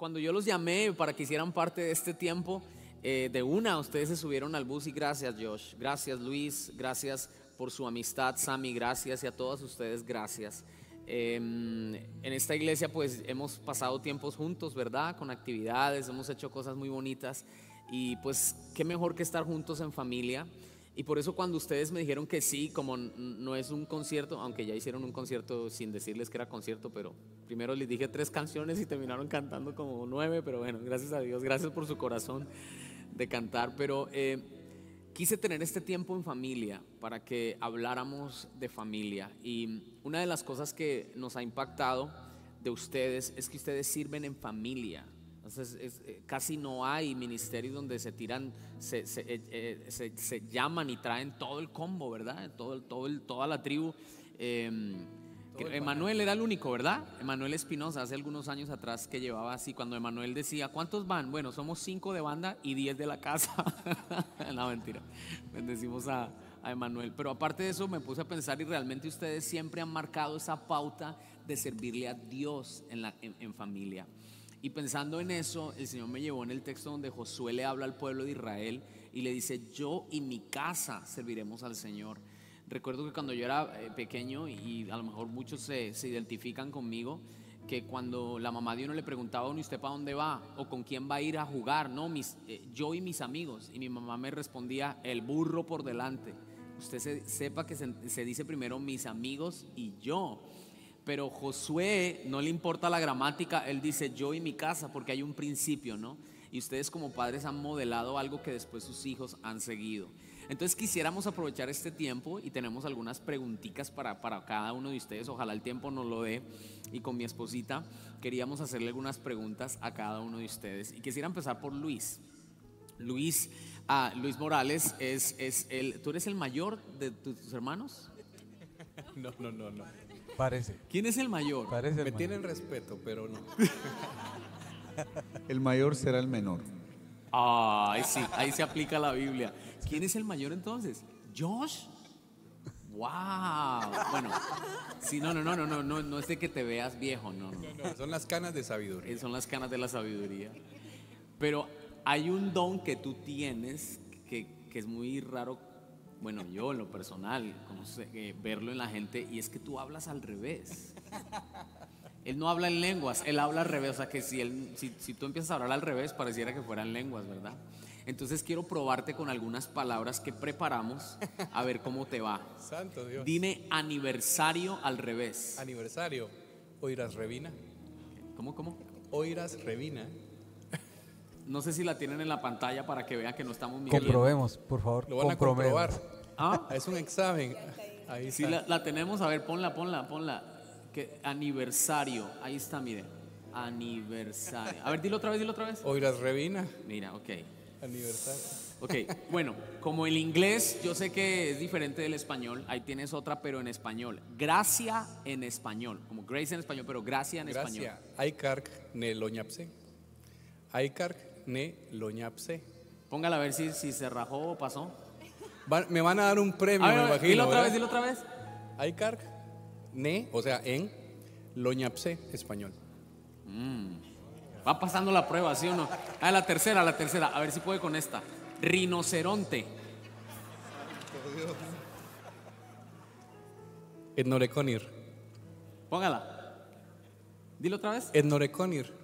cuando yo los llamé para que hicieran parte de este tiempo, eh, de una, ustedes se subieron al bus y gracias Josh, gracias Luis, gracias por su amistad, Sammy, gracias y a todos ustedes, gracias. Em, en esta iglesia pues hemos pasado tiempos juntos, ¿verdad? Con actividades, hemos hecho cosas muy bonitas y pues qué mejor que estar juntos en familia. Y por eso cuando ustedes me dijeron que sí, como no es un concierto, aunque ya hicieron un concierto sin decirles que era concierto, pero primero les dije tres canciones y terminaron cantando como nueve, pero bueno, gracias a Dios, gracias por su corazón de cantar. Pero eh, quise tener este tiempo en familia para que habláramos de familia. Y una de las cosas que nos ha impactado de ustedes es que ustedes sirven en familia. Entonces, eh, casi no hay ministerios donde se tiran, se, eh, eh, se, llaman y traen todo el combo, ¿verdad? Todo, todo el, toda la tribu. Em, Emanuel era el único, ¿verdad? Emanuel Espinosa, hace algunos años atrás que llevaba así, cuando Emanuel decía, ¿cuántos van? Bueno, somos cinco de banda y diez de la casa. no, mentira. Bendecimos a, a Emanuel. Pero aparte de eso me puse a pensar y realmente ustedes siempre han marcado esa pauta de servirle a Dios en, la, en familia. Y pensando en eso, el Señor me llevó en el texto donde Josué le habla al pueblo de Israel y le dice, yo y mi casa serviremos al Señor. Recuerdo que cuando yo era eh, pequeño, y a lo mejor muchos se, identifican conmigo, que cuando la mamá de uno le preguntaba a uno, ¿usted para dónde va? ¿O con quién va a ir a jugar? No, mis, eh, yo y mis amigos. Y mi mamá me respondía, el burro por delante. Usted sepa que se dice primero mis amigos y yo. Pero Josué no le importa la gramática, él dice yo y mi casa, porque hay un principio, ¿no? Y ustedes como padres han modelado algo que después sus hijos han seguido. Entonces quisiéramos aprovechar este tiempo y tenemos algunas preguntitas para, para cada uno de ustedes. Ojalá el tiempo nos lo dé. Y con mi esposita queríamos hacerle algunas preguntas a cada uno de ustedes. Y quisiera empezar por Luis. Luis, ah, Luis Morales es, es el. ¿Tú eres el mayor de tus hermanos? No, no, no, no. Parece. ¿Quién es el mayor? Parece Me tienen respeto, pero no. el mayor será el menor. Ay, sí, ahí se aplica la Biblia. ¿Quién es el mayor entonces? ¿Josh? ¡Wow! Bueno, sí, no, no, no, no, no, no, no es de que te veas viejo, no, no. son las canas de sabiduría. Son las canas de la sabiduría. Pero hay un don que tú tienes que, que es muy raro bueno, yo en lo personal, eh, verlo en la gente, y es que tú hablas al revés. Él no habla en lenguas, él habla al revés. O sea que si, él, si, si tú empiezas a hablar al revés, pareciera que fueran lenguas, ¿verdad? Entonces quiero probarte con algunas palabras que preparamos a ver cómo te va. Santo Dios. Dime aniversario al revés. Aniversario. Oirás Revina. ¿Cómo, cómo? Oirás Revina. No sé si la tienen en la pantalla para que vean que no estamos midiendo. Comprobemos, por favor. Lo van a comprobar. ¿Ah? Es un examen. Ahí sí, la, tenemos. A ver, ponla, ponla, ponla. Que, aniversario. Ahí está, mire. Aniversario. A ver, dilo otra vez, dilo otra vez. Oiras Revina. Mira, ok. Aniversario. Ok, bueno, como el inglés yo sé que es diferente del español, ahí tienes otra, pero en español. Gracia en español, como grace en español, pero gracia en español. Gracia. Aikark neloñapse. Aikark ne loñapse. Póngala a ver si, si se rajó o pasó. me van a dar un premio, me imagino. Dilo otra vez, dilo otra vez. Aikark, ne, o sea, en loñapse, español. Mm. Va pasando la prueba, ¿sí o no? Ah, la tercera, la tercera. A ver si puede con esta. Rinoceronte. Etnoreconir. Póngala. Dilo otra vez. Etnoreconir.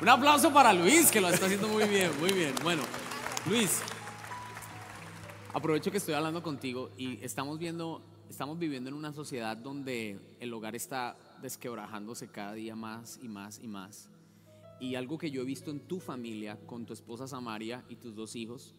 Un aplauso para Luis, que lo está haciendo muy bien, muy bien. Bueno, Luis, aprovecho que estoy hablando contigo y estamos viendo, estamos viviendo en una sociedad donde el hogar está desquebrajándose cada día más y más y más. Y algo que yo he visto en tu familia, con tu esposa Samaria y tus dos hijos,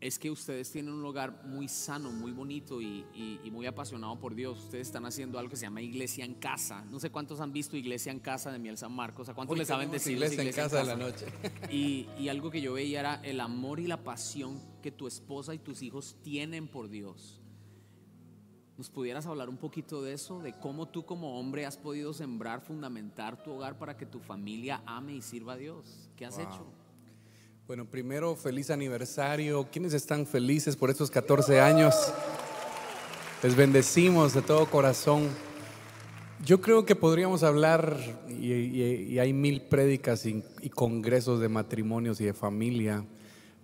es que ustedes tienen un hogar muy sano, muy bonito y, muy apasionado por Dios. Ustedes están haciendo algo que se llama Iglesia en Casa. No sé cuántos han visto Iglesia en Casa de Miel San Marcos. ¿A cuántos les saben decir Iglesia, en Casa de la noche? Y, y algo que yo veía era el amor y la pasión que tu esposa y tus hijos tienen por Dios. ¿Nos pudieras hablar un poquito de eso? De cómo tú como hombre has podido sembrar, fundamentar tu hogar para que tu familia ame y sirva a Dios. ¿Qué has hecho? Bueno, primero, feliz aniversario. ¿Quiénes están felices por estos 14 años? Les bendecimos de todo corazón. Yo creo que podríamos hablar, y, hay mil prédicas y, congresos de matrimonios y de familia,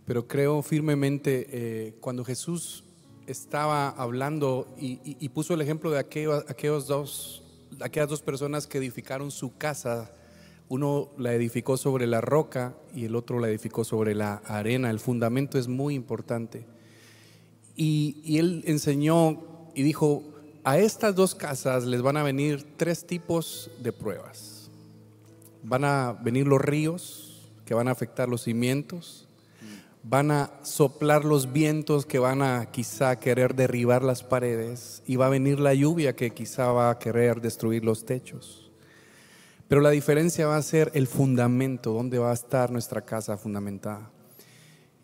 pero creo firmemente eh, cuando Jesús estaba hablando y, puso el ejemplo de aquellos dos, aquellas dos personas que edificaron su casa, uno la edificó sobre la roca y el otro la edificó sobre la arena, el fundamento es muy importante. Y, él enseñó y dijo, a estas dos casas les van a venir tres tipos de pruebas. Van a venir los ríos que van a afectar los cimientos, van a soplar los vientos que van a quizá querer derribar las paredes y va a venir la lluvia que quizá va a querer destruir los techos. Pero la diferencia va a ser el fundamento, donde va a estar nuestra casa fundamentada.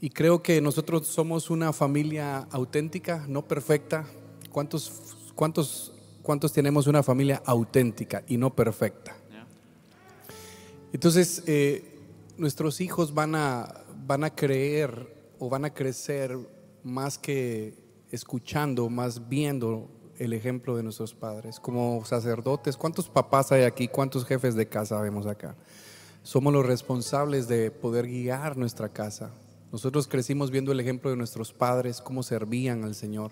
Y creo que nosotros somos una familia auténtica, no perfecta. ¿Cuántos, cuántos, cuántos tenemos una familia auténtica y no perfecta? Entonces, eh, nuestros hijos van a, van a creer o van a crecer más que escuchando, más viendo el ejemplo de nuestros padres. Como sacerdotes, ¿cuántos papás hay aquí? ¿Cuántos jefes de casa vemos acá? Somos los responsables de poder guiar nuestra casa. Nosotros crecimos viendo el ejemplo de nuestros padres, cómo servían al Señor.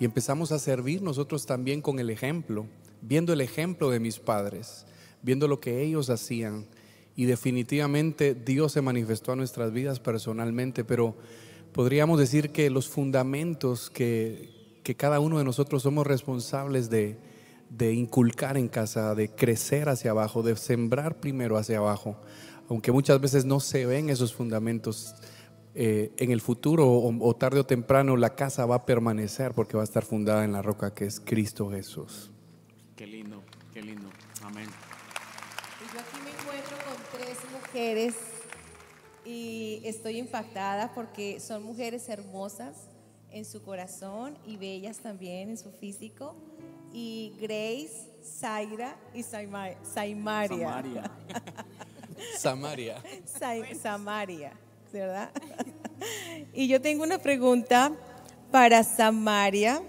Y empezamos a servir nosotros también con el ejemplo, viendo el ejemplo de mis padres, viendo lo que ellos hacían. Y definitivamente Dios se manifestó a nuestras vidas personalmente, pero podríamos decir que los fundamentos que, que cada uno de nosotros somos responsables de, de inculcar en casa, de crecer hacia abajo, de sembrar primero hacia abajo, aunque muchas veces no se ven esos fundamentos. eh, en el futuro o, o tarde o temprano la casa va a permanecer porque va a estar fundada en la roca que es Cristo Jesús. Qué lindo, qué lindo. Amén. Y yo aquí me encuentro con tres mujeres y estoy impactada porque son mujeres hermosas en su corazón y bellas también en su físico. Y Grace, Zaira y Saima- Saimaria. Samaria. Samaria. Samaria, ¿verdad? y yo tengo una pregunta para Samaria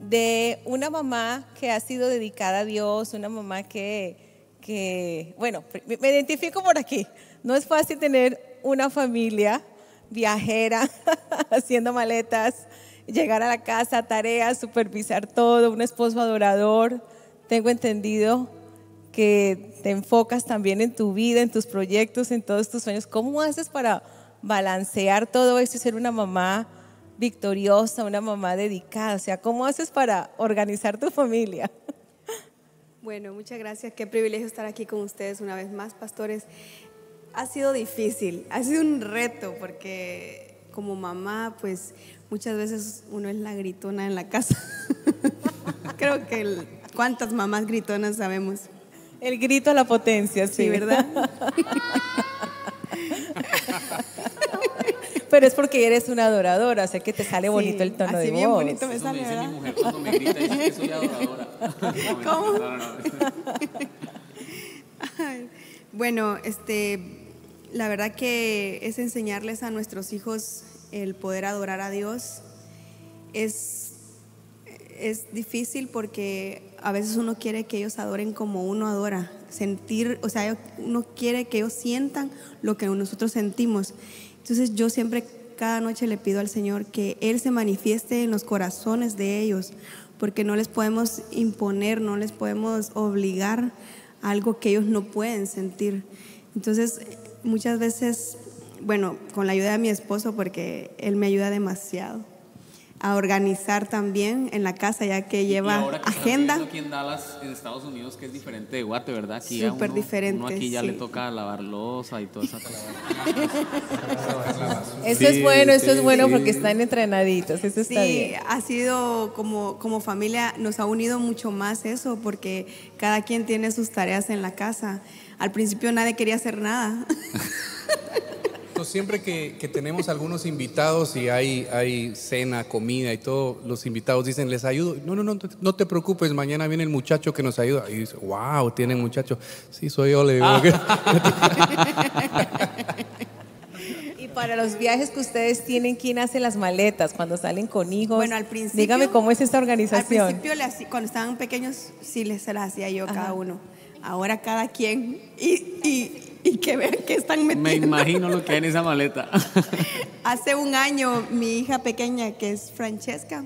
de una mamá que ha sido dedicada a Dios, una mamá que, que bueno, me me identifico por aquí. No es fácil tener una familia viajera, haciendo maletas, llegar a la casa, tareas, supervisar todo, un esposo adorador. Tengo entendido que te enfocas también en tu vida, en tus proyectos, en todos tus sueños. ¿Cómo haces para balancear todo esto y ser una mamá victoriosa, una mamá dedicada? O sea, ¿cómo haces para organizar tu familia? Bueno, muchas gracias. Qué privilegio estar aquí con ustedes una vez más, pastores. Ha sido difícil, ha sido un reto porque como mamá, pues muchas veces uno es la gritona en la casa. Creo que el- cuántas mamás gritonas sabemos. El grito a la potencia, sí, Sí, ¿verdad? Pero es porque eres una adoradora, o sea que te sale Sí, bonito el tono así de bien voz. bonito me Eso sale, me dice mi ¿verdad? mujer cuando me grita, dice que soy adoradora. ¿Cómo? No, no, no. Ay, Bueno, este, la verdad que es enseñarles a nuestros hijos el poder adorar a Dios. Es, es difícil porque a veces uno quiere que ellos adoren como uno adora, sentir, o sea, uno quiere que ellos sientan lo que nosotros sentimos. Entonces yo siempre cada noche le pido al Señor que Él se manifieste en los corazones de ellos, porque no les podemos imponer, no les podemos obligar algo que ellos no pueden sentir. Entonces, muchas veces, bueno, con la ayuda de mi esposo, porque él me ayuda demasiado a organizar también en la casa, ya que Y lleva ahora que agenda. aquí en Dallas, en Estados Unidos, que es diferente de Guate, ¿verdad? Aquí Súper uno- diferente, Uno aquí ya sí. le toca lavar losa y toda esa cosa. Eso es bueno, eso sí, es bueno sí. porque están entrenaditos, eso está Sí, bien. ha sido como, como familia, nos ha unido mucho más eso, porque cada quien tiene sus tareas en la casa. Al principio nadie quería hacer nada. Entonces, siempre que, que tenemos algunos invitados y hay, hay cena, comida y todo, los invitados dicen, les ayudo. No, no, no, no te preocupes, mañana viene el muchacho que nos ayuda. Y dice, wow, tienen muchacho. Sí, soy yo, le digo. Y para los viajes que ustedes tienen, ¿quién hace las maletas cuando salen con hijos? Bueno, al principio- Dígame cómo es esta Al organización. principio, le hacía- cuando estaban pequeños, sí les se las hacía yo cada uno. Ahora cada quien. Y, y, y que vean que están Me metiendo. imagino lo que hay en esa maleta. Hace un año, mi hija pequeña, que es Francesca,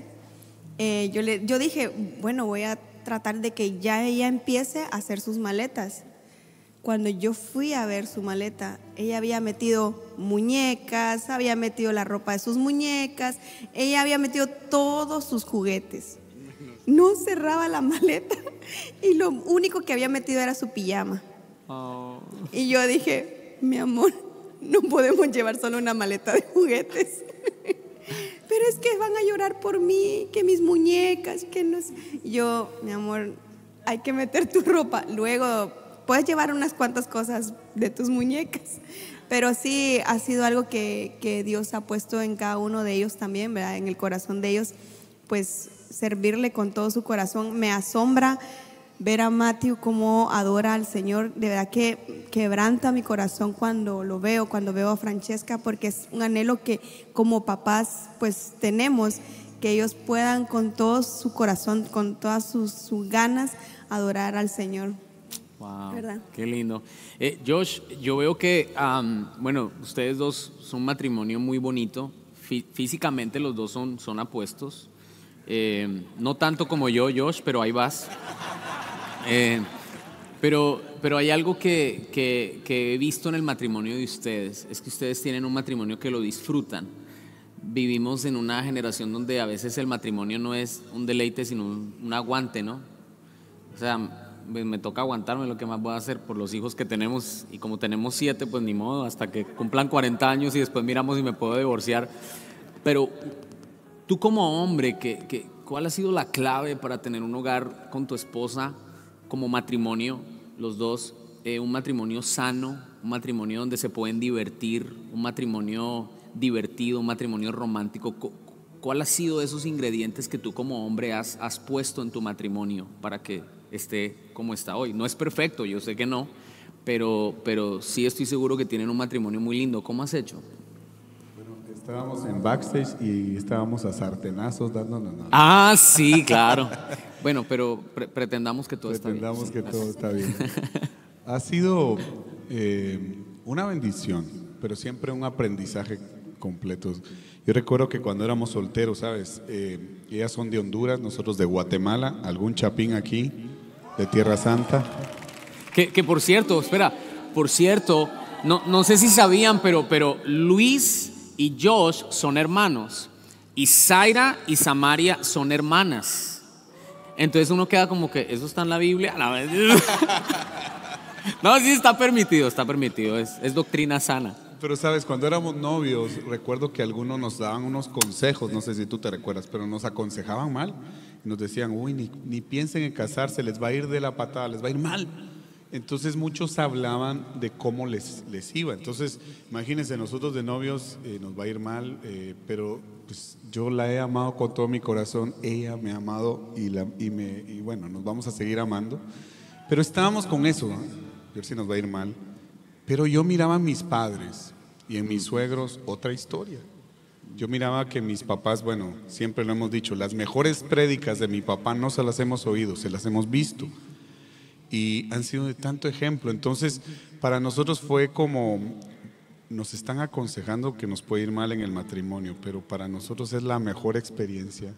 eh, yo, le, yo dije, bueno, voy a tratar de que ya ella empiece a hacer sus maletas. Cuando yo fui a ver su maleta, ella había metido muñecas, había metido la ropa de sus muñecas, ella había metido todos sus juguetes. No cerraba la maleta y lo único que había metido era su pijama. Y yo dije, mi amor, no podemos llevar solo una maleta de juguetes. Pero es que van a llorar por mí, que mis muñecas, que no sé. Yo, mi amor, hay que meter tu ropa. Luego puedes llevar unas cuantas cosas de tus muñecas. Pero sí ha sido algo que, que Dios ha puesto en cada uno de ellos también, ¿verdad? En el corazón de ellos, pues servirle con todo su corazón. Me asombra ver a Matthew cómo adora al Señor, de verdad que quebranta mi corazón cuando lo veo, cuando veo a Francesca, porque es un anhelo que como papás pues tenemos, que ellos puedan con todo su corazón, con todas sus, sus ganas, adorar al Señor. Wow, ¿Verdad? qué lindo. Eh, Josh, yo veo que, am, bueno, ustedes dos son un matrimonio muy bonito. Fí- físicamente los dos son, son apuestos. Eh, no tanto como yo, Josh, pero ahí vas. Eh, pero, pero hay algo que, que- he visto en el matrimonio de ustedes, es que ustedes tienen un matrimonio que lo disfrutan. Vivimos en una generación donde a veces el matrimonio no es un deleite, sino un, aguante, ¿no? O sea, me toca aguantarme lo que más voy a hacer por los hijos que tenemos. Y como tenemos siete, pues ni modo, hasta que cumplan 40 años y después miramos si me puedo divorciar. Pero tú como hombre, ¿qué, qué- cuál ha sido la clave para tener un hogar con tu esposa como matrimonio, los dos? eh, un matrimonio sano, un matrimonio donde se pueden divertir, un matrimonio divertido, un matrimonio romántico. Cu- ¿Cuál ha sido esos ingredientes que tú como hombre has, has puesto en tu matrimonio para que esté como está hoy? No es perfecto, yo sé que no, pero, pero sí estoy seguro que tienen un matrimonio muy lindo. ¿Cómo has hecho? Estábamos en backstage y estábamos a sartenazos dándonos. No, Ah, sí, claro. Bueno, pero pre- pretendamos que todo pretendamos está bien. que todo está bien. Ha sido eh, una bendición, pero siempre un aprendizaje completo. Yo recuerdo que cuando éramos solteros, ¿sabes? Eh, ellas son de Honduras, nosotros de Guatemala, algún chapín aquí, de Tierra Santa. Que, que por cierto, espera, por cierto, no, no sé si sabían, pero, pero Luis y Josh son hermanos. Y Zaira y Samaria son hermanas. Entonces uno queda como que, ¿eso está en la Biblia? No, sí está permitido, está permitido, es, doctrina sana. Pero sabes, cuando éramos novios, recuerdo que algunos nos daban unos consejos, no sé si tú te recuerdas, pero nos aconsejaban mal. Nos decían, uy, ni piensen en casarse, les va a ir de la patada, les va a ir mal. Entonces muchos hablaban de cómo les, les iba. Entonces, imagínense, nosotros de novios eh, nos va a ir mal, eh, pero pues, yo la he amado con todo mi corazón, ella me ha amado y, la, y, me, y bueno, nos vamos a seguir amando. Pero estábamos con eso, ¿no? a ver si nos va a ir mal. Pero yo miraba a mis padres y en mis suegros otra historia. Yo miraba que mis papás, bueno, siempre lo hemos dicho, las mejores prédicas de mi papá no se las hemos oído, se las hemos visto. Y han sido de tanto ejemplo. Entonces, para nosotros fue como, nos están aconsejando que nos puede ir mal en el matrimonio, pero para nosotros es la mejor experiencia.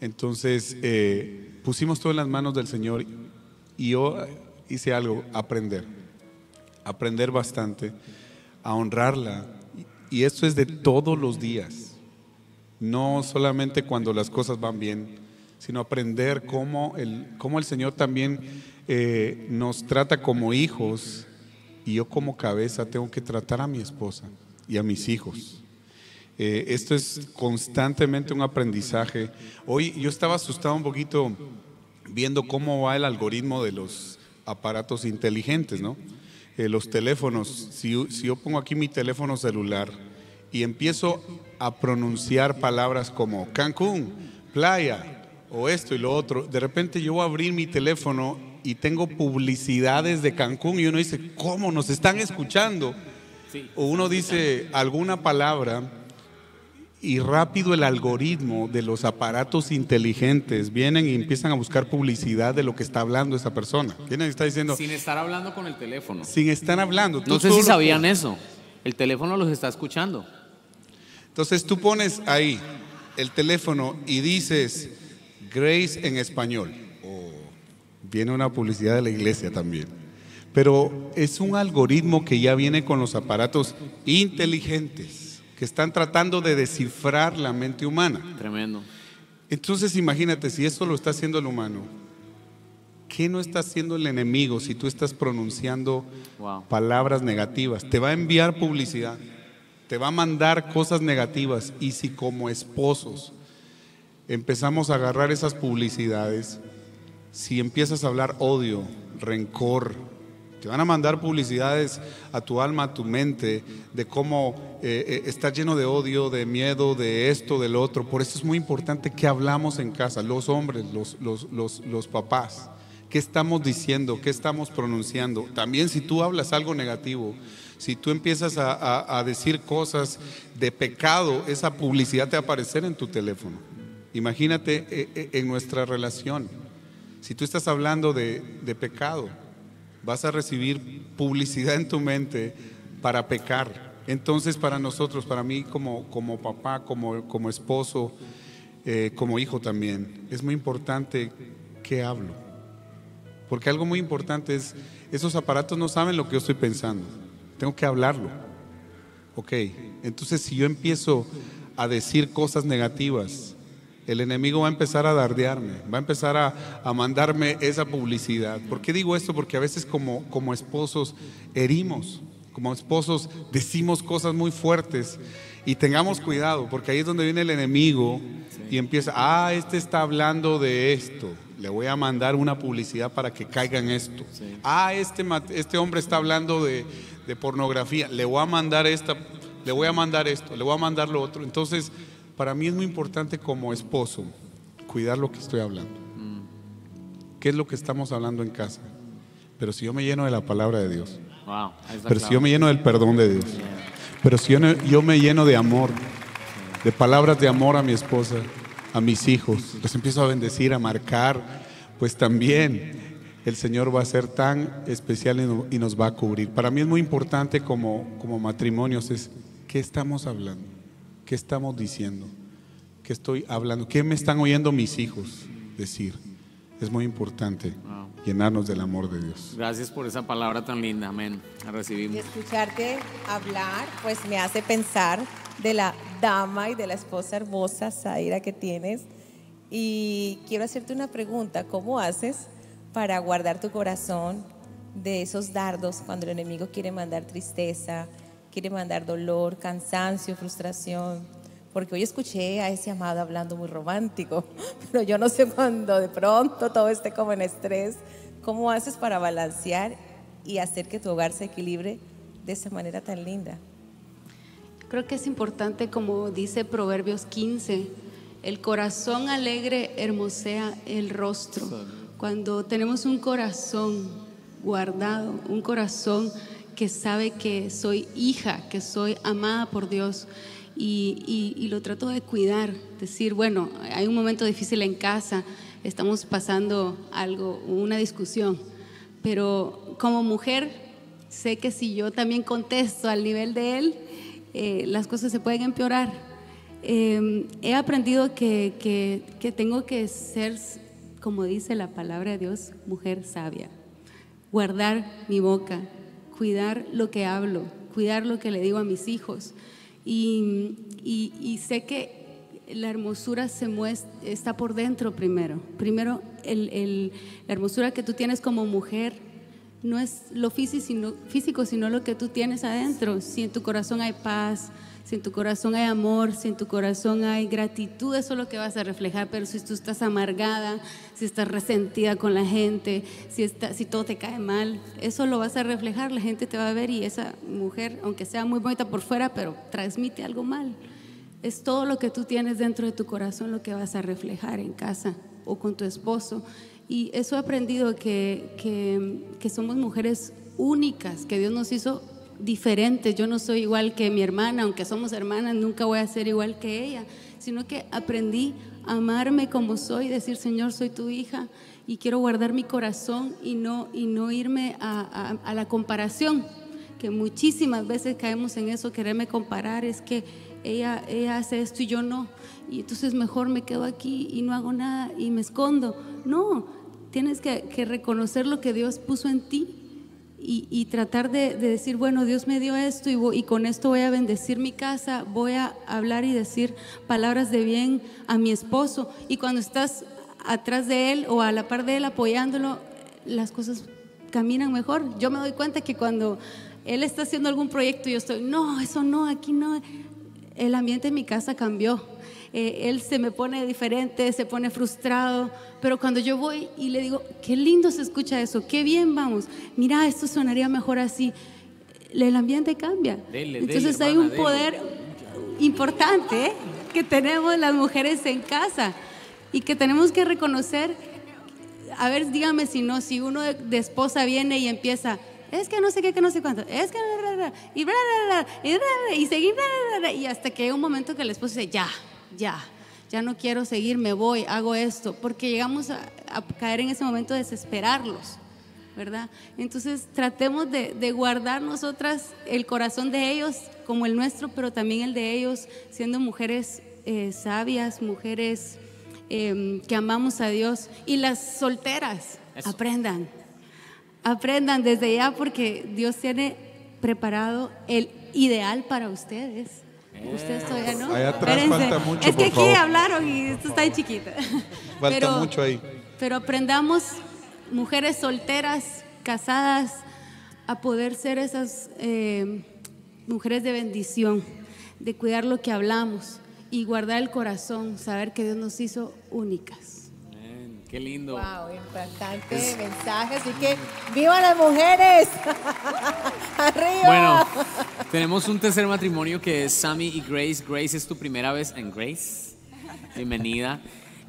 Entonces, eh, pusimos todo en las manos del Señor y yo hice algo, aprender aprender bastante, a honrarla. Y esto es de todos los días, no solamente cuando las cosas van bien, sino aprender cómo el, cómo el Señor también eh, nos trata como hijos y yo como cabeza tengo que tratar a mi esposa y a mis hijos. Eh, esto es constantemente un aprendizaje. Hoy yo estaba asustado un poquito viendo cómo va el algoritmo de los aparatos inteligentes, ¿no? Eh, los teléfonos, si, si yo pongo aquí mi teléfono celular y empiezo a pronunciar palabras como Cancún, playa o esto y lo otro, de repente yo voy a abrir mi teléfono y tengo publicidades de Cancún y uno dice, ¿cómo nos están escuchando? O uno dice alguna palabra y rápido el algoritmo de los aparatos inteligentes vienen y empiezan a buscar publicidad de lo que está hablando esa persona. ¿Quién está diciendo? Sin estar hablando con el teléfono. Sin estar hablando. No sé si sabían eso. El teléfono los está escuchando. Entonces tú pones ahí el teléfono y dices Grace en español. Viene una publicidad de la iglesia también. Pero es un algoritmo que ya viene con los aparatos inteligentes que están tratando de descifrar la mente humana. Tremendo. Entonces imagínate, si esto lo está haciendo el humano, ¿qué no está haciendo el enemigo si tú estás pronunciando Wow. palabras negativas? Te va a enviar publicidad, te va a mandar cosas negativas y si como esposos empezamos a agarrar esas publicidades, si empiezas a hablar odio, rencor, te van a mandar publicidades a tu alma, a tu mente, de cómo eh, eh, estás lleno de odio, de miedo, de esto, del otro. Por eso es muy importante que hablamos en casa, los hombres, los, papás. ¿Qué estamos diciendo? ¿Qué estamos pronunciando? También si tú hablas algo negativo, si tú empiezas a, a- a decir cosas de pecado, esa publicidad te va a aparecer en tu teléfono. Imagínate eh, eh, en nuestra relación. Si tú estás hablando de, de pecado, vas a recibir publicidad en tu mente para pecar. Entonces para nosotros, para mí como, como papá, como, como esposo, eh, como hijo también, es muy importante qué hablo. Porque algo muy importante es, esos aparatos no saben lo que yo estoy pensando. Tengo que hablarlo. Ok, entonces si yo empiezo a decir cosas negativas, el enemigo va a empezar a dardearme, va a empezar a, a mandarme esa publicidad. ¿Por qué digo esto? Porque a veces como, como esposos herimos, como esposos decimos cosas muy fuertes y tengamos cuidado, porque ahí es donde viene el enemigo y empieza, ah, este está hablando de esto, le voy a mandar una publicidad para que caiga en esto. Ah, este, este hombre está hablando de, de pornografía, le voy a mandar esta, le voy a mandar esto, le voy a mandar lo otro. Entonces, para mí es muy importante como esposo cuidar lo que estoy hablando. ¿Qué es lo que estamos hablando en casa? Pero si yo me lleno de la palabra de Dios, Wow. pero si yo me lleno del perdón de Dios, pero si yo, yo me lleno de amor, de palabras de amor a mi esposa, a mis hijos, los empiezo a bendecir, a marcar, pues también el Señor va a ser tan especial y nos va a cubrir. Para mí es muy importante como, como matrimonios es qué estamos hablando, qué estamos diciendo, qué estoy hablando, qué me están oyendo mis hijos decir. Es muy importante llenarnos del amor de Dios. Gracias por esa palabra tan linda. Amén. La Y recibimos. escucharte hablar, pues me hace pensar de la dama y de la esposa hermosa, Zaira, que tienes. Y quiero hacerte una pregunta. ¿Cómo haces para guardar tu corazón de esos dardos cuando el enemigo quiere mandar tristeza, quiere mandar dolor, cansancio, frustración? Porque hoy escuché a ese amado hablando muy romántico, pero yo no sé cuándo de pronto todo esté como en estrés. ¿Cómo haces para balancear y hacer que tu hogar se equilibre de esa manera tan linda? Creo que es importante, como dice Proverbios 15, el corazón alegre hermosea el rostro. Cuando tenemos un corazón guardado, un corazón que sabe que soy hija, que soy amada por Dios y, y- y lo trato de cuidar, decir, bueno, hay un momento difícil en casa, estamos pasando algo, una discusión, pero como mujer sé que si yo también contesto al nivel de él, eh, las cosas se pueden empeorar. Eh, he aprendido que, que- que tengo que ser, como dice la palabra de Dios, mujer sabia. Guardar mi boca, cuidar lo que hablo, cuidar lo que le digo a mis hijos. Y, y- sé que la hermosura está por dentro primero. Primero, el- el- la hermosura que tú tienes como mujer no es lo físico sino, físico, sino lo que tú tienes adentro. Si en tu corazón hay paz, si en tu corazón hay amor, si en tu corazón hay gratitud, eso es lo que vas a reflejar. Pero si tú estás amargada, si estás resentida con la gente, si, está, si todo te cae mal, eso lo vas a reflejar. La gente te va a ver y esa mujer, aunque sea muy bonita por fuera, pero transmite algo mal. Es todo lo que tú tienes dentro de tu corazón lo que vas a reflejar en casa o con tu esposo. Y eso he aprendido que, que, que somos mujeres únicas, que Dios nos hizo diferentes. Yo no soy igual que mi hermana, aunque somos hermanas, nunca voy a ser igual que ella, sino que aprendí a amarme como soy, decir, Señor, soy tu hija y quiero guardar mi corazón y no, y no irme a, a la comparación, que muchísimas veces caemos en eso, quererme comparar, es que ella, ella hace esto y yo no, y entonces mejor me quedo aquí y no hago nada y me escondo. No, tienes que, que reconocer lo que Dios puso en ti y, tratar de, de, decir, bueno, Dios me dio esto y, voy, y, con esto voy a bendecir mi casa, voy a hablar y decir palabras de bien a mi esposo. Y cuando estás atrás de él o a la par de él apoyándolo, las cosas caminan mejor. Yo me doy cuenta que cuando él está haciendo algún proyecto, yo estoy, no, eso no, aquí no. El ambiente en mi casa cambió. Eh, él se me pone diferente, se pone frustrado, pero cuando yo voy y le digo, qué lindo se escucha eso, qué bien vamos, mira, esto sonaría mejor así, el ambiente cambia. Dele, Entonces dele, hay hermana, un dele. poder importante ¿eh? que tenemos las mujeres en casa y que tenemos que reconocer, a ver, dígame si no, si uno de, de esposa viene y empieza, es que no sé qué, que no sé cuánto, es que y bla, bla, bla, y, bla, bla, y seguir, bla, bla, y hasta que hay un momento que el esposo dice, ya, ya, ya no quiero seguir, me voy, hago esto, porque llegamos a, a caer en ese momento de desesperarlos, ¿verdad? Entonces tratemos de, de, guardar nosotras el corazón de ellos como el nuestro, pero también el de ellos, siendo mujeres eh, sabias, mujeres eh, que amamos a Dios. Y las solteras, Eso. aprendan, aprendan desde ya porque Dios tiene preparado el ideal para ustedes. Ustedes todavía no. Allá atrás Espérense. falta mucho, es que por aquí favor. hablaron y esto está en chiquita. Falta mucho ahí. Pero aprendamos, mujeres solteras, casadas, a poder ser esas eh, mujeres de bendición, de cuidar lo que hablamos y guardar el corazón, saber que Dios nos hizo únicas. Qué lindo. Wow, impactante mensaje. Así que, ¡viva las mujeres! ¡Arriba! Bueno, tenemos un tercer matrimonio que es Sammy y Grace. Grace es tu primera vez en Grace. Bienvenida.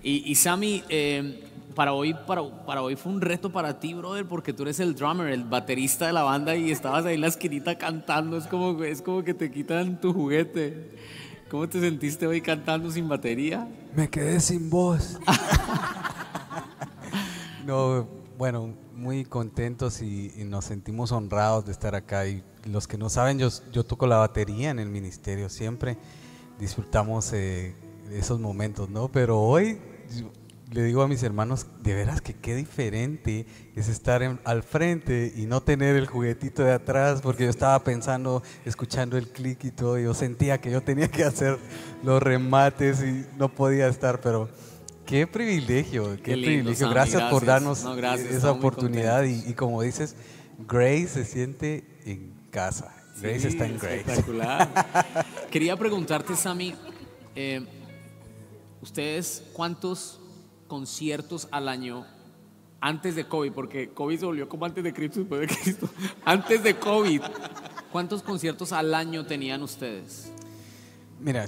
Y, y Sammy, eh, para, hoy, para, para hoy fue un reto para ti, brother, porque tú eres el drummer, el baterista de la banda y estabas ahí en la esquinita cantando. Es como, es como que te quitan tu juguete. ¿Cómo te sentiste hoy cantando sin batería? Me quedé sin voz. no, bueno, muy contentos y, y, nos sentimos honrados de estar acá. Y los que no saben, yo, yo toco la batería en el ministerio siempre. Disfrutamos eh, esos momentos, ¿no? Pero hoy yo le digo a mis hermanos, de veras que qué diferente es estar en, al frente y no tener el juguetito de atrás, porque yo estaba pensando, escuchando el clic y todo, yo sentía que yo tenía que hacer los remates y no podía estar, pero qué privilegio, qué, Qué lindo, privilegio. Gracias, por darnos No, gracias, esa oportunidad y, como dices, Grace se siente en casa. Grace Sí, está en Grace. Espectacular. Quería preguntarte, Sammy, eh, ¿ustedes cuántos conciertos al año antes de COVID? Porque COVID se volvió como antes de Cristo, después de Cristo. Antes de COVID, ¿cuántos conciertos al año tenían ustedes? Mira,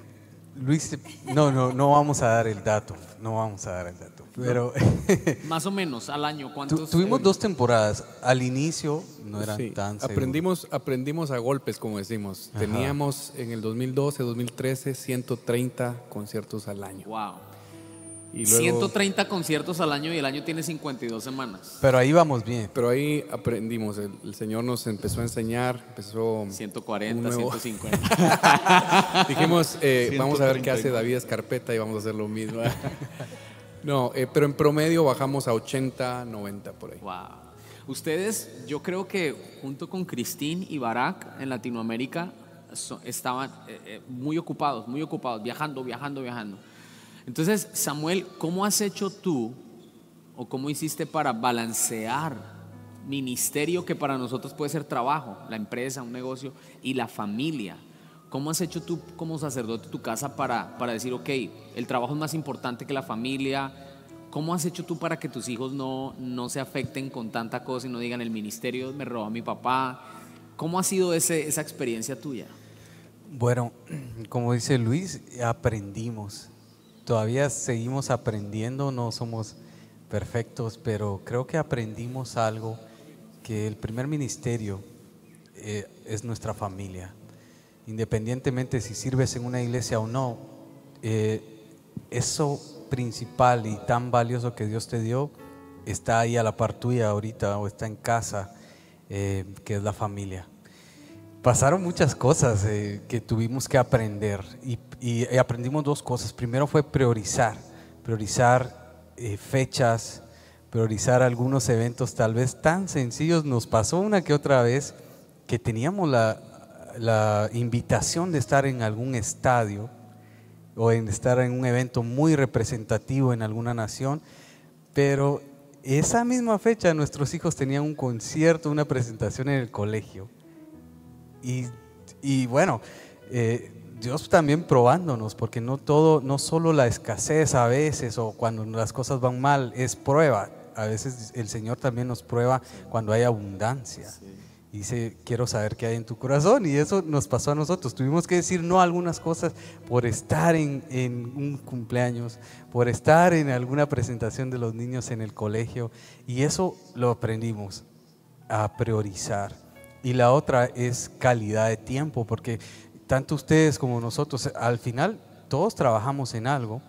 Luis, no, no, no vamos a dar el dato, no vamos a dar el dato, pero Más o menos al año, ¿cuántos? tuvimos dos temporadas. Al inicio no eran Sí, tan seguros. aprendimos, aprendimos a golpes, como decimos. Ajá. Teníamos en el 2012, 2013, 130 conciertos al año. Wow. Y luego, 130 conciertos al año y el año tiene 52 semanas. Pero ahí vamos bien. Pero ahí aprendimos, el, el Señor nos empezó a enseñar, empezó... 140, un nuevo- 150. Dijimos, eh, vamos a ver qué hace 139. David Escarpeta y vamos a hacer lo mismo. no, eh, pero en promedio bajamos a 80, 90 por ahí. Wow. Ustedes, yo creo que junto con Cristín y Barak en Latinoamérica so- estaban eh, eh, muy ocupados, muy ocupados, viajando, viajando, viajando. Entonces, Samuel, ¿cómo has hecho tú o cómo hiciste para balancear ministerio que para nosotros puede ser trabajo, la empresa, un negocio y la familia? ¿Cómo has hecho tú como sacerdote tu casa para, para decir, ok, el trabajo es más importante que la familia? ¿Cómo has hecho tú para que tus hijos no, no se afecten con tanta cosa y no digan, el ministerio me robó a mi papá? ¿Cómo ha sido ese, esa experiencia tuya? Bueno, como dice Luis, aprendimos. Todavía seguimos aprendiendo, no somos perfectos, pero creo que aprendimos algo que el primer ministerio eh, es nuestra familia. Independientemente si sirves en una iglesia o no, eh, eso principal y tan valioso que Dios te dio está ahí a la par tuya ahorita o está en casa, eh, que es la familia. Pasaron muchas cosas eh, que tuvimos que aprender y, aprendimos dos cosas. Primero fue priorizar, priorizar eh, fechas, priorizar algunos eventos tal vez tan sencillos. Nos pasó una que otra vez que teníamos la, la invitación de estar en algún estadio o en estar en un evento muy representativo en alguna nación, pero esa misma fecha nuestros hijos tenían un concierto, una presentación en el colegio. Y, y bueno, eh, Dios también probándonos, porque no todo, no solo la escasez a veces o cuando las cosas van mal es prueba. A veces el Señor también nos prueba cuando hay abundancia. Dice, quiero saber qué hay en tu corazón. Y eso nos pasó a nosotros. Tuvimos que decir no a algunas cosas por estar en, en, un cumpleaños, por estar en alguna presentación de los niños en el colegio. Y eso lo aprendimos a priorizar. Y la otra es calidad de tiempo, porque tanto ustedes como nosotros, al final todos trabajamos en algo.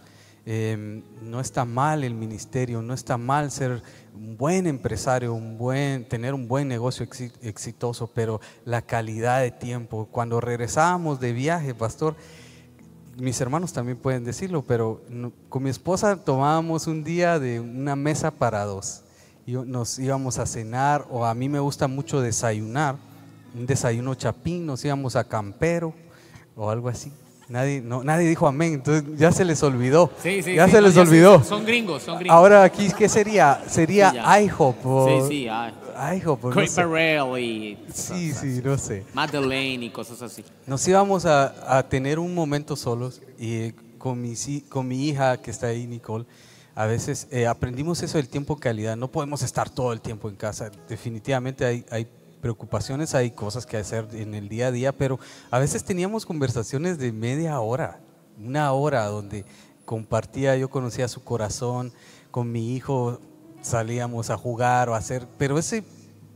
Eh, no está mal el ministerio, no está mal ser un buen empresario, un buen, tener un buen negocio exitoso, pero la calidad de tiempo. Cuando regresábamos de viaje, pastor, mis hermanos también pueden decirlo, pero con mi esposa tomábamos un día de una mesa para dos nos íbamos a cenar o a mí me gusta mucho desayunar, un desayuno chapín, nos íbamos a Campero o algo así. Nadie, no, nadie dijo amén, entonces ya se les olvidó. Sí, sí, ya sí, se no, les ya olvidó. Son gringos, son gringos. Ahora aquí, ¿qué sería? Sería. IHOP. Sí, sí, IHOP, no sé. Y Sí, sí, no sé. Madeleine y cosas así. Nos íbamos a, a tener un momento solos y con mi, con mi hija que está ahí, Nicole, a veces eh, aprendimos eso del tiempo calidad. No podemos estar todo el tiempo en casa. Definitivamente hay, preocupaciones, hay cosas que hacer en el día a día, pero a veces teníamos conversaciones de media hora, una hora donde compartía, yo conocía su corazón, con mi hijo salíamos a jugar o hacer, pero ese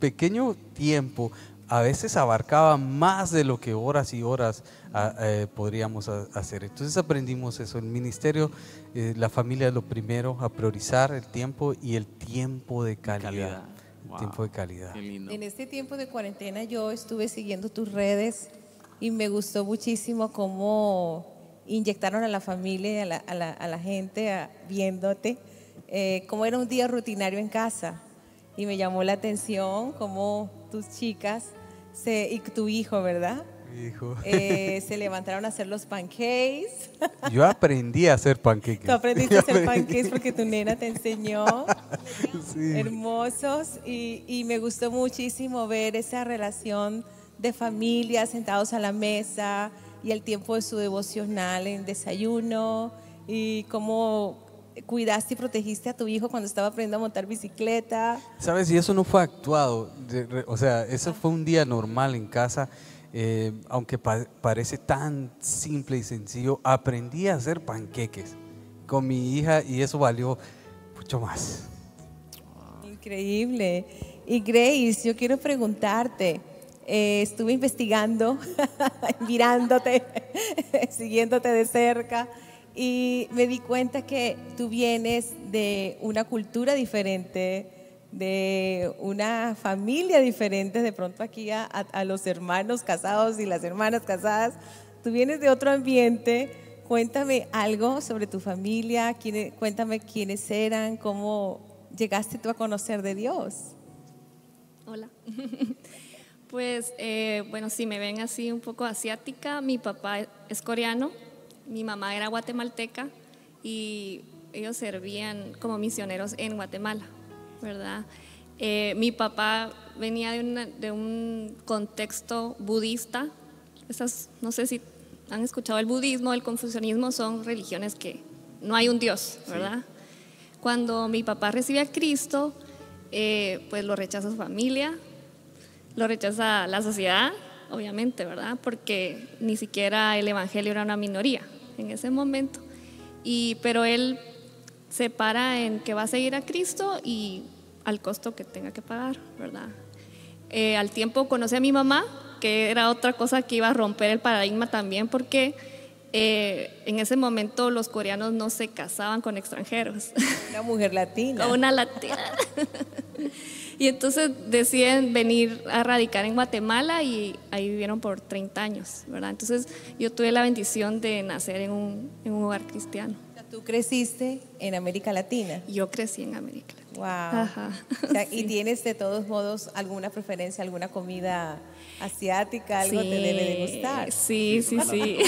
pequeño tiempo a veces abarcaba más de lo que horas y horas ah, eh, podríamos hacer. Entonces aprendimos eso. El ministerio, eh, la familia es lo primero, a priorizar el tiempo y el tiempo de calidad. Calidad. El Wow. tiempo de calidad. Qué lindo. En este tiempo de cuarentena yo estuve siguiendo tus redes y me gustó muchísimo cómo inyectaron a la familia, y a la, a la- a la gente a- viéndote, eh, cómo era un día rutinario en casa. Y me llamó la atención cómo tus chicas se, y tu hijo, ¿verdad? Hijo. Eh, se levantaron a hacer los pancakes. Yo aprendí a hacer panqueques. Tú aprendiste a hacer pancakes porque tu nena te enseñó. Sí. Hermosos. Y, y me gustó muchísimo ver esa relación de familia sentados a la mesa y el tiempo de su devocional en desayuno y cómo cuidaste y protegiste a tu hijo cuando estaba aprendiendo a montar bicicleta. ¿Sabes? Y eso no fue actuado. o sea, eso fue un día normal en casa. eh, aunque pa- parece tan simple y sencillo, aprendí a hacer panqueques con mi hija y eso valió mucho más. Increíble. Y Grace, yo quiero preguntarte, eh, estuve investigando, mirándote, siguiéndote de cerca y me di cuenta que tú vienes de una cultura diferente, de una familia diferente, de pronto aquí a, los hermanos casados y las hermanas casadas, tú vienes de otro ambiente. Cuéntame algo sobre tu familia, quién- cuéntame quiénes eran, cómo llegaste tú a conocer de Dios. Hola. Pues eh, bueno, si me ven así un poco asiática, mi papá es coreano, mi mamá era guatemalteca y ellos servían como misioneros en Guatemala, ¿verdad? Eh, mi papá venía de, una- de un contexto budista. Esas, no sé si han escuchado el budismo, el confucianismo, son religiones que no hay un Dios, ¿verdad? Cuando mi papá recibe a Cristo, eh, pues lo rechaza su familia, lo rechaza la sociedad, obviamente, ¿verdad? Porque ni siquiera el Evangelio era una minoría en ese momento. Y, pero él se para en que va a seguir a Cristo y al costo que tenga que pagar, ¿verdad? Eh, al tiempo conocí a mi mamá, que era otra cosa que iba a romper el paradigma también, porque eh, en ese momento los coreanos no se casaban con extranjeros. Una mujer latina. Una latina. y entonces deciden venir a radicar en Guatemala y ahí vivieron por 30 años, ¿verdad? Entonces yo tuve la bendición de nacer en un, en un hogar cristiano. ¿Tú creciste en América Latina? Yo crecí en América Latina. Wow. Ajá. ¿Y tienes de todos modos alguna preferencia, alguna comida asiática, algo te debe de gustar? Sí, sí, sí.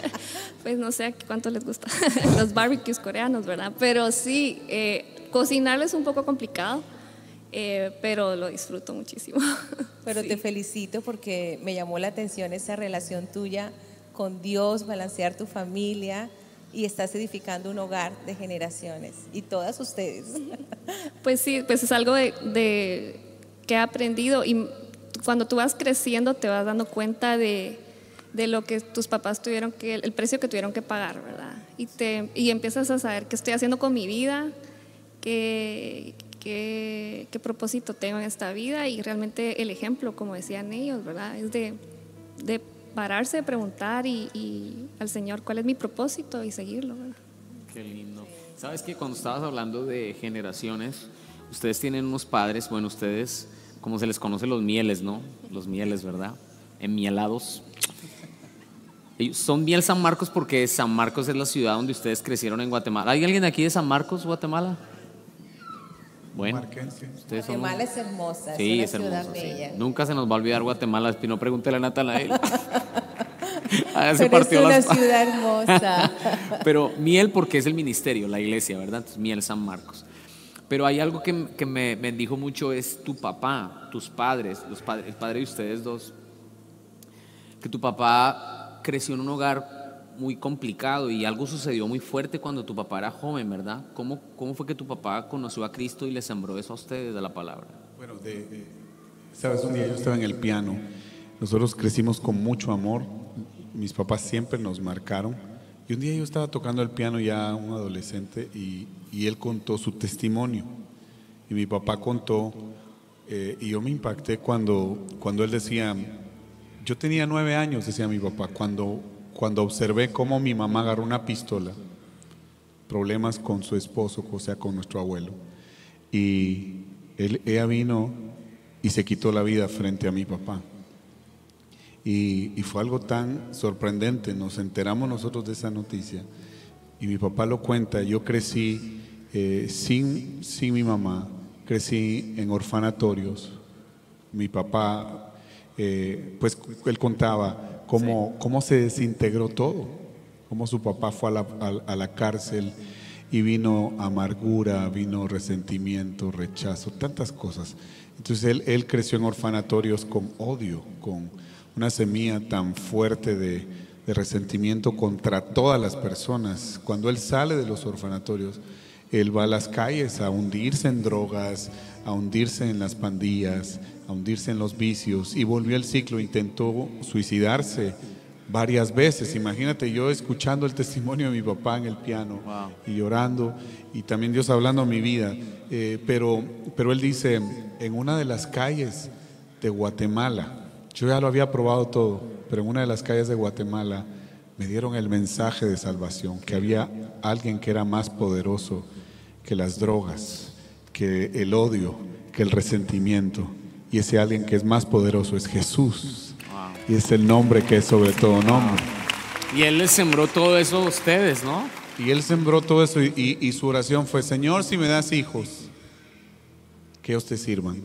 pues no sé cuánto les gusta los barbecues coreanos, ¿verdad? Pero sí, eh, cocinarlo es un poco complicado. Eh, pero lo disfruto muchísimo. Pero te felicito porque me llamó la atención esa relación tuya con Dios, balancear tu familia, y estás edificando un hogar de generaciones y todas ustedes. Pues sí, pues es algo de, que he aprendido y cuando tú vas creciendo te vas dando cuenta de, lo que tus papás tuvieron que, el precio que tuvieron que pagar, ¿verdad? Y, te, y empiezas a saber qué estoy haciendo con mi vida, qué, qué, qué propósito tengo en esta vida y realmente el ejemplo, como decían ellos, ¿verdad? Es de, de pararse, preguntar y, al Señor cuál es mi propósito y seguirlo. Qué lindo. Sabes que cuando estabas hablando de generaciones, ustedes tienen unos padres, bueno, ustedes, como se les conoce los mieles, ¿no? Los mieles, ¿verdad? Enmielados. Son miel San Marcos porque San Marcos es la ciudad donde ustedes crecieron en Guatemala. ¿Hay alguien aquí de San Marcos, Guatemala? Bueno, Guatemala es hermosa, sí, es, una ciudad bella. Nunca se nos va a olvidar Guatemala, no pregúntele a Natanael. ah, Pero es una ciudad hermosa. Pero miel porque es el ministerio, la iglesia, ¿verdad? miel San Marcos. Pero hay algo que, que me bendijo mucho, es tu papá, tus padres, los padres, el padre de ustedes dos. Que tu papá creció en un hogar muy complicado y algo sucedió muy fuerte cuando tu papá era joven, ¿verdad? ¿Cómo, cómo fue que tu papá conoció a Cristo y le sembró eso a ustedes de la palabra? Bueno, sabes, un día yo estaba en el piano, nosotros crecimos con mucho amor, mis papás siempre nos marcaron y un día yo estaba tocando el piano ya un adolescente y, y él contó su testimonio y mi papá contó eh, y yo me impacté cuando, cuando él decía, yo tenía nueve años, decía mi papá, cuando cuando observé cómo mi mamá agarró una pistola, problemas con su esposo, o sea, con nuestro abuelo, y él, ella vino y se quitó la vida frente a mi papá. Y, fue algo tan sorprendente, nos enteramos nosotros de esa noticia, y mi papá lo cuenta, yo crecí eh, sin, sin mi mamá, crecí en orfanatorios, mi papá, eh, pues él contaba, cómo, se desintegró todo, cómo su papá fue a la, cárcel y vino amargura, vino resentimiento, rechazo, tantas cosas. Entonces él, él creció en orfanatorios con odio, con una semilla tan fuerte de, de resentimiento contra todas las personas. Cuando él sale de los orfanatorios, él va a las calles a hundirse en drogas, a hundirse en las pandillas, a hundirse en los vicios y volvió al ciclo, intentó suicidarse varias veces. Imagínate yo escuchando el testimonio de mi papá en el piano y llorando y también Dios hablando a mi vida. Eh, pero, pero él dice, en una de las calles de Guatemala, yo ya lo había probado todo, pero en una de las calles de Guatemala me dieron el mensaje de salvación, que había alguien que era más poderoso que las drogas, que el odio, que el resentimiento y ese alguien que es más poderoso es Jesús. Y es el nombre que es sobre todo nombre. Y Él les sembró todo eso a ustedes, ¿no? Y Él sembró todo eso y, su oración fue, Señor, si me das hijos, que ellos te sirvan.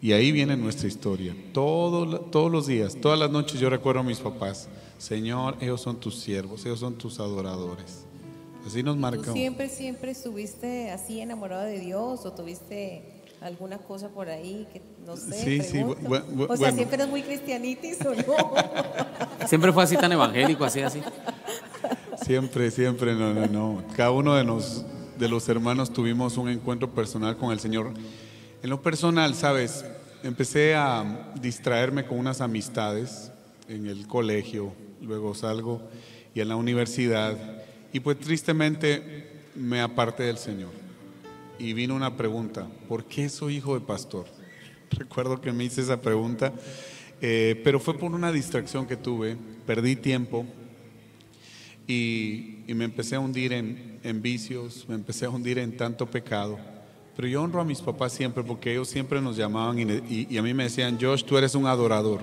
Y ahí viene nuestra historia. Todo, todos los días, todas las noches yo recuerdo a mis papás, Señor, ellos son tus siervos, ellos son tus adoradores. Así nos marcó. siempre, siempre estuviste así enamorado de Dios o tuviste alguna cosa por ahí que no sé. Sí, sí, o sea, siempre eres muy cristianitis o no. Siempre fue así tan evangélico, así, así. Siempre, siempre, no, no, no. Cada uno de, los, de los hermanos tuvimos un encuentro personal con el Señor. En lo personal, sabes, empecé a distraerme con unas amistades en el colegio, luego salgo y en la universidad, y pues tristemente me aparté del Señor y vino una pregunta, ¿por qué soy hijo de pastor? Recuerdo que me hice esa pregunta, eh, pero fue por una distracción que tuve, perdí tiempo y, me empecé a hundir en, vicios, me empecé a hundir en tanto pecado. Pero yo honro a mis papás siempre porque ellos siempre nos llamaban y a mí me decían, Josh, tú eres un adorador,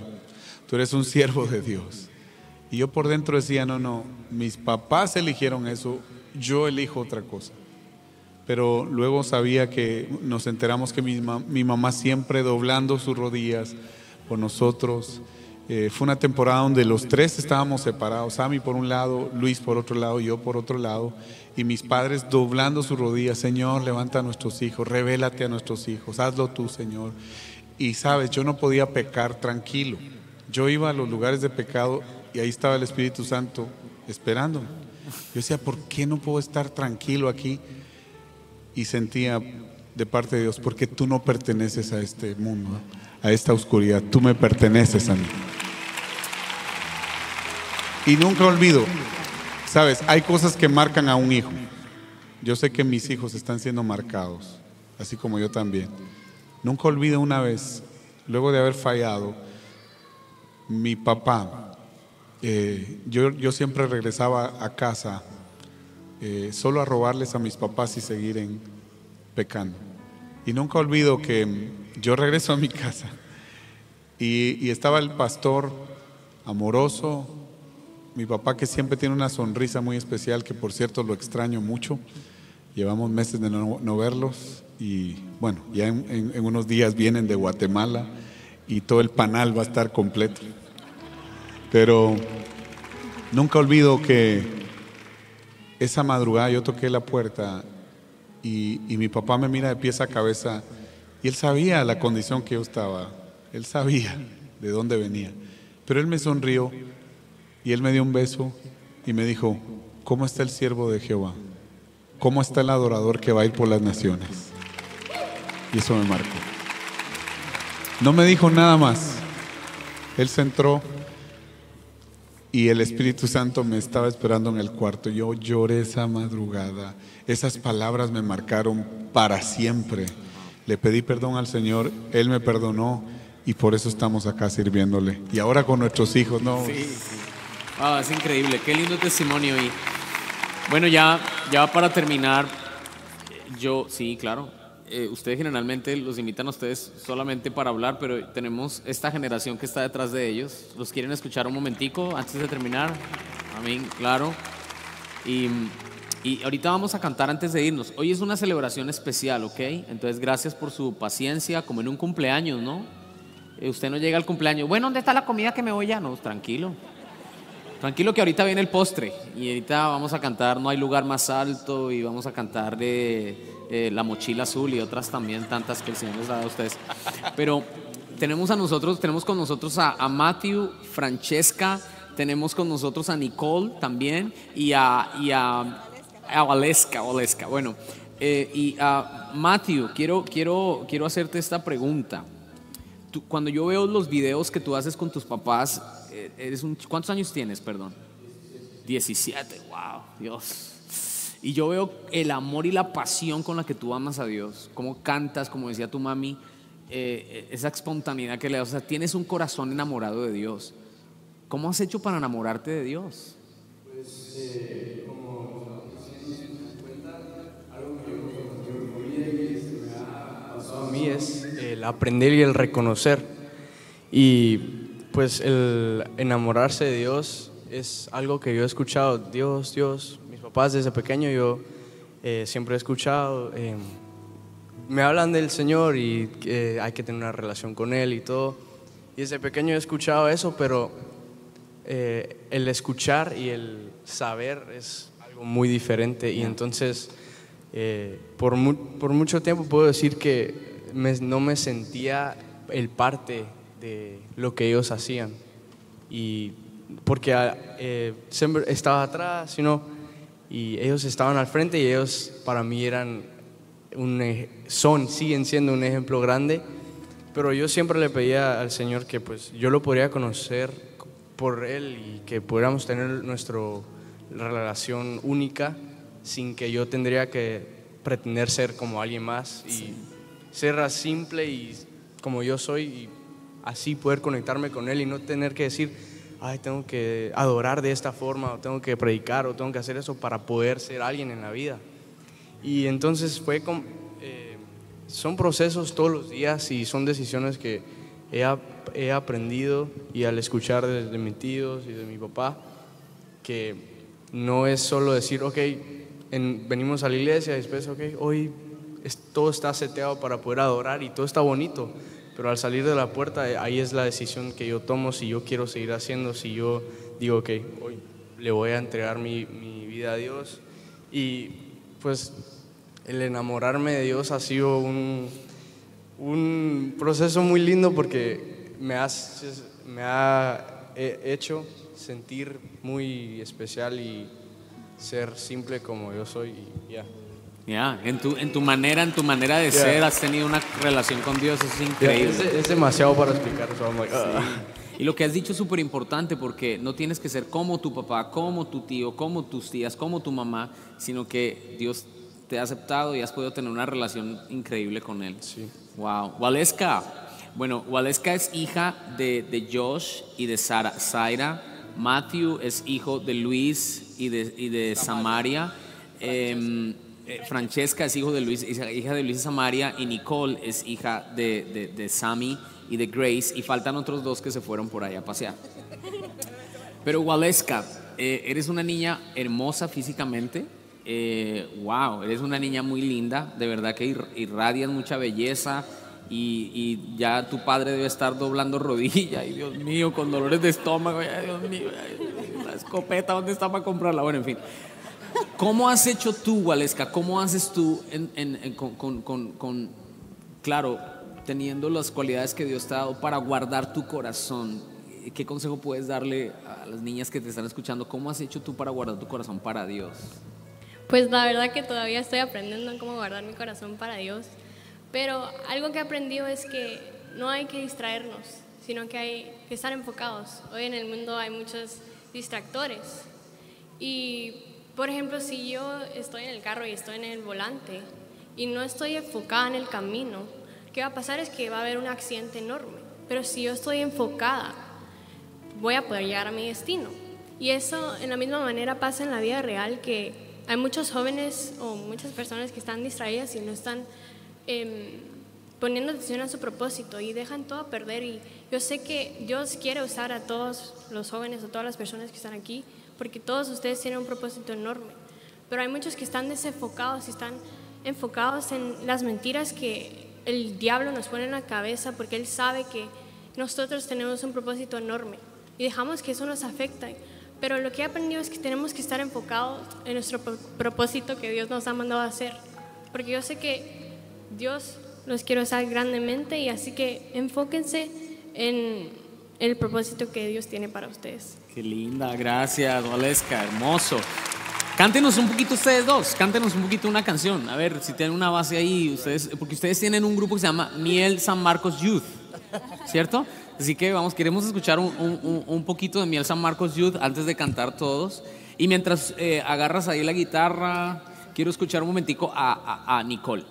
tú eres un siervo de Dios. Y yo por dentro decía, no, no, mis papás eligieron eso, yo elijo otra cosa. Pero luego sabía que nos enteramos que mi, mi mamá siempre doblando sus rodillas por nosotros. Eh, fue una temporada donde los tres estábamos separados, Sammy por un lado, Luis por otro lado, yo por otro lado, y mis padres doblando sus rodillas, Señor, levanta a nuestros hijos, revélate a nuestros hijos, hazlo tú, Señor. Y sabes, yo no podía pecar tranquilo. Yo iba a los lugares de pecado y ahí estaba el Espíritu Santo esperándome. Yo decía, ¿por qué no puedo estar tranquilo aquí? Y sentía de parte de Dios, porque tú no perteneces a este mundo, a esta oscuridad, tú me perteneces a mí. Y nunca olvido, sabes, hay cosas que marcan a un hijo. Yo sé que mis hijos están siendo marcados, así como yo también. Nunca olvido una vez, luego de haber fallado, mi papá, eh, yo, yo siempre regresaba a casa eh, solo a robarles a mis papás y seguir en, pecando. Y nunca olvido que mm, yo regreso a mi casa y, estaba el pastor amoroso, mi papá que siempre tiene una sonrisa muy especial, que por cierto lo extraño mucho. Llevamos meses de no, verlos y bueno, ya en, en- en unos días vienen de Guatemala y todo el panal va a estar completo. Pero nunca olvido que esa madrugada yo toqué la puerta y, y mi papá me mira de pies a cabeza y él sabía la condición que yo estaba, él sabía de dónde venía, pero él me sonrió y él me dio un beso y me dijo, ¿cómo está el siervo de Jehová? ¿Cómo está el adorador que va a ir por las naciones? Y eso me marcó. No me dijo nada más. Él se entró y el Espíritu Santo me estaba esperando en el cuarto. Yo lloré esa madrugada. Esas palabras me marcaron para siempre. Le pedí perdón al Señor, Él me perdonó y por eso estamos acá sirviéndole. Y ahora con nuestros hijos, ¿no? Sí, sí. Ah, es increíble, qué lindo testimonio. Y bueno, ya, ya para terminar, yo, sí, claro. Eh, ustedes generalmente los invitan a ustedes solamente para hablar, pero tenemos esta generación que está detrás de ellos. ¿Los quieren escuchar un momentico antes de terminar? Amén, claro. Y, y ahorita vamos a cantar antes de irnos. Hoy es una celebración especial, ¿ok? Entonces, gracias por su paciencia, como en un cumpleaños, ¿no? Eh, usted no llega al cumpleaños. Bueno, ¿dónde está la comida que me voy ya? No, tranquilo. Tranquilo que ahorita viene el postre y ahorita vamos a cantar No hay lugar más alto y vamos a cantar de eh, La mochila azul y otras también tantas que el Señor les ha dado a ustedes. Pero tenemos a nosotros, tenemos con nosotros a, Matthew, Francesca, tenemos con nosotros a Nicole también y a, y a, a Valeska, Valeska. Bueno, eh, y a Matthew, quiero, quiero, quiero hacerte esta pregunta. Cuando yo veo los videos que tú haces con tus papás, eres un, ¿cuántos años tienes, perdón? 17, wow, Dios. Y yo veo el amor y la pasión con la que tú amas a Dios, cómo cantas, como decía tu mami, eh, esa espontaneidad que le das, o sea, tienes un corazón enamorado de Dios. ¿Cómo has hecho para enamorarte de Dios? a mí es el aprender y el reconocer. Y pues el enamorarse de Dios es algo que yo he escuchado. Dios, Dios, mis papás desde pequeño yo eh, siempre he escuchado. eh, me hablan del Señor y hay que tener una relación con Él y todo. Y desde pequeño he escuchado eso, pero eh, el escuchar y el saber es algo muy diferente. Y entonces, eh, por, por mucho tiempo puedo decir que no me sentía el parte de lo que ellos hacían. Y porque ah, eh, siempre estaba atrás, you y ellos estaban al frente y ellos para mí eran un, ej- son, siguen siendo un ejemplo grande. Pero yo siempre le pedía al Señor que pues yo lo podría conocer por Él y que pudiéramos tener nuestra relación única sin que yo tendría que pretender ser como alguien más y ser simple y como yo soy y así poder conectarme con Él y no tener que decir, ay, tengo que adorar de esta forma, o tengo que predicar, o tengo que hacer eso para poder ser alguien en la vida. Y entonces fue como, eh, son procesos todos los días y son decisiones que he, he aprendido y al escuchar de, mis tíos y de mi papá, que no es solo decir, ok, venimos a la iglesia y después, ok, hoy todo está seteado para poder adorar y todo está bonito, pero al salir de la puerta eh, ahí es la decisión que yo tomo si yo quiero seguir haciendo, si yo digo, ok, hoy le voy a entregar mi, mi vida a Dios y pues el enamorarme de Dios ha sido un, un proceso muy lindo porque me, me ha hecho sentir muy especial y ser simple como yo soy y ya. Ya, en, tu, en tu manera, en tu manera de ser, has tenido una relación con Dios, es increíble. es, demasiado para explicar eso. Y lo que has dicho es súper importante porque no tienes que ser como tu papá, como tu tío, como tus tías, como tu mamá, sino que Dios te ha aceptado y has podido tener una relación increíble con Él. Sí. Wow. Waleska. Bueno, Waleska es hija de, de Josh y de Sara, Zaira. Matthew es hijo de Luis y de, y de Samaria. Em, eh, Francesca es hijo de Luis, hija de Luis y Samaria. Y Nicole es hija de, de, Sammy y de Grace. Y faltan otros dos que se fueron por ahí a pasear. Pero Waleska, eh, eres una niña hermosa físicamente eh, wow, eres una niña muy linda, de verdad que irradias mucha belleza y, ya tu padre debe estar doblando rodilla y Dios mío, con dolores de estómago, Dios mío, la escopeta, ¿dónde está para comprarla? Bueno, en fin. ¿Cómo has hecho tú, Waleska? ¿Cómo haces tú con, claro, teniendo las cualidades que Dios te ha dado para guardar tu corazón? ¿Qué consejo puedes darle a las niñas que te están escuchando? ¿Cómo has hecho tú para guardar tu corazón para Dios? Pues la verdad que todavía estoy aprendiendo cómo guardar mi corazón para Dios, pero algo que he aprendido es que no hay que distraernos, sino que hay que estar enfocados. Hoy en el mundo hay muchos distractores y, por ejemplo, si yo estoy en el carro y estoy en el volante y no estoy enfocada en el camino, ¿qué va a pasar? Es que va a haber un accidente enorme. Pero si yo estoy enfocada, voy a poder llegar a mi destino. Y eso en la misma manera pasa en la vida real que hay muchos jóvenes o muchas personas que están distraídas y no están em, poniendo atención a su propósito y dejan todo a perder. Y yo sé que Dios quiere usar a todos los jóvenes, a todas las personas que están aquí, porque todos ustedes tienen un propósito enorme. Pero hay muchos que están desenfocados y están enfocados en las mentiras que el diablo nos pone en la cabeza porque él sabe que nosotros tenemos un propósito enorme y dejamos que eso nos afecte. Pero lo que he aprendido es que tenemos que estar enfocados en nuestro propósito que Dios nos ha mandado a hacer. Porque yo sé que Dios los quiere usar grandemente y así que enfóquense en el propósito que Dios tiene para ustedes. Qué linda, gracias, Valesca, hermoso. Cántenos un poquito ustedes dos, cántenos un poquito una canción. A ver si tienen una base ahí, ustedes, porque ustedes tienen un grupo que se llama Miel San Marcos Youth, ¿cierto? Así que vamos, queremos escuchar un, poquito de Miel San Marcos Youth antes de cantar todos. Y mientras eh, agarras ahí la guitarra, quiero escuchar un momentico a, Nicole.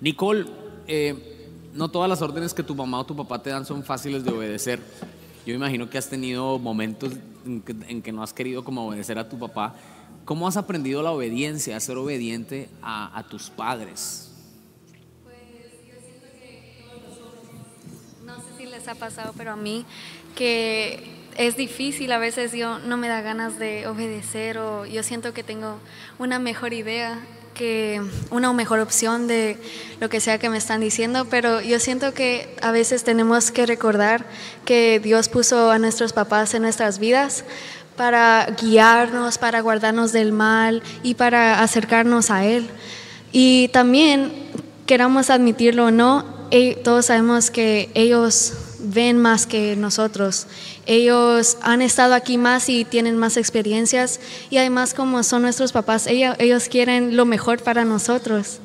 Nicole, eh, no todas las órdenes que tu mamá o tu papá te dan son fáciles de obedecer. Yo imagino que has tenido momentos en que, no has querido como obedecer a tu papá. ¿Cómo has aprendido la obediencia, a ser obediente a tus padres? ha pasado, pero a mí que es difícil, a veces yo no me da ganas de obedecer o yo siento que tengo una mejor idea que una mejor opción de lo que sea que me están diciendo, pero yo siento que a veces tenemos que recordar que Dios puso a nuestros papás en nuestras vidas para guiarnos, para guardarnos del mal y para acercarnos a Él. Y también, queramos admitirlo o no, todos sabemos que ellos ven más que nosotros. Ellos han estado aquí más y tienen más experiencias y además como son nuestros papás, ellos, quieren lo mejor para nosotros.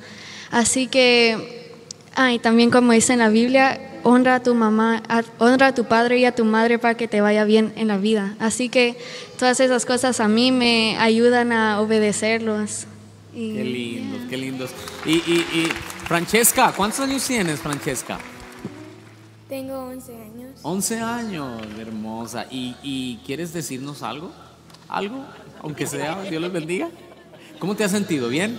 Así que, ah, y también como dice en la Biblia, honra a tu mamá, honra a tu padre y a tu madre para que te vaya bien en la vida. Así que todas esas cosas a mí me ayudan a obedecerlos. qué lindos, qué lindos. Y, y, y Francesca, ¿cuántos años tienes, Francesca? Tengo 11 años. 11 años, hermosa. ¿Y, y quieres decirnos algo? ¿Algo? Aunque sea, Dios los bendiga. ¿Cómo te has sentido? ¿Bien?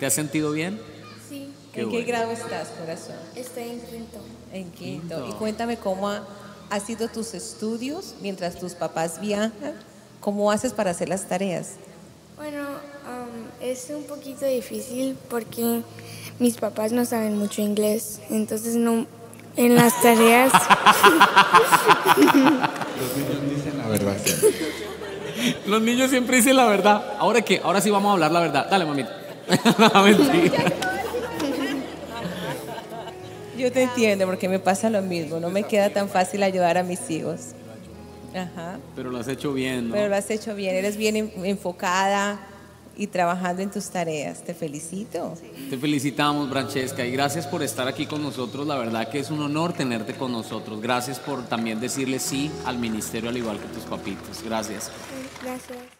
¿Te has sentido bien? Sí. ¿En qué grado estás, corazón? Estoy en quinto. En quinto. Quinto. Y cuéntame cómo ha, ha sido tus estudios mientras tus papás viajan. ¿Cómo haces para hacer las tareas? Bueno, um, es un poquito difícil porque mis papás no saben mucho inglés, entonces no en las tareas Los niños dicen la verdad. Los niños siempre dicen la verdad. ¿Ahora qué? Ahora sí vamos a hablar la verdad. Dale, mamita. No, mentira. Yo te entiendo porque me pasa lo mismo. No me queda tan fácil ayudar a mis hijos. Ajá. Pero lo has hecho bien, ¿no? Pero lo has hecho bien. Eres bien en- enfocada y trabajando en tus tareas. Te felicito. Te felicitamos, Francesca, y gracias por estar aquí con nosotros. La verdad que es un honor tenerte con nosotros. Gracias por también decirle sí al ministerio al igual que tus papitos. Gracias. Gracias.